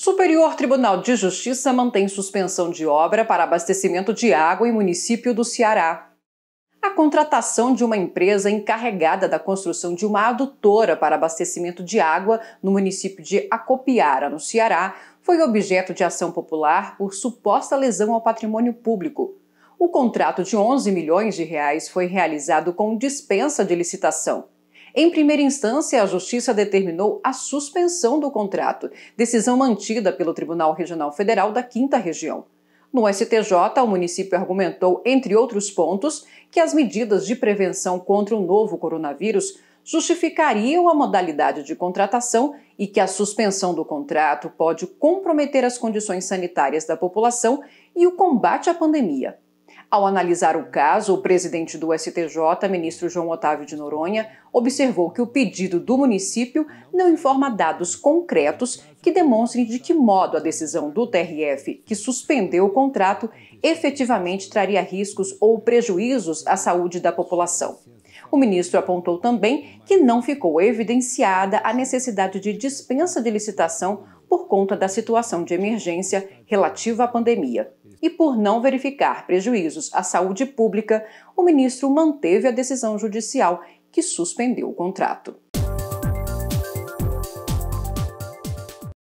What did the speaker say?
Superior Tribunal de Justiça mantém suspensão de obra para abastecimento de água em município do Ceará. A contratação de uma empresa encarregada da construção de uma adutora para abastecimento de água no município de Acopiara, no Ceará, foi objeto de ação popular por suposta lesão ao patrimônio público. O contrato de 11 milhões de reais foi realizado com dispensa de licitação. Em primeira instância, a Justiça determinou a suspensão do contrato, decisão mantida pelo Tribunal Regional Federal da Quinta Região. No STJ, o município argumentou, entre outros pontos, que as medidas de prevenção contra o novo coronavírus justificariam a modalidade de contratação e que a suspensão do contrato pode comprometer as condições sanitárias da população e o combate à pandemia. Ao analisar o caso, o presidente do STJ, ministro João Otávio de Noronha, observou que o pedido do município não informa dados concretos que demonstrem de que modo a decisão do TRF, que suspendeu o contrato, efetivamente traria riscos ou prejuízos à saúde da população. O ministro apontou também que não ficou evidenciada a necessidade de dispensa de licitação por conta da situação de emergência relativa à pandemia. E por não verificar prejuízos à saúde pública, o ministro manteve a decisão judicial que suspendeu o contrato.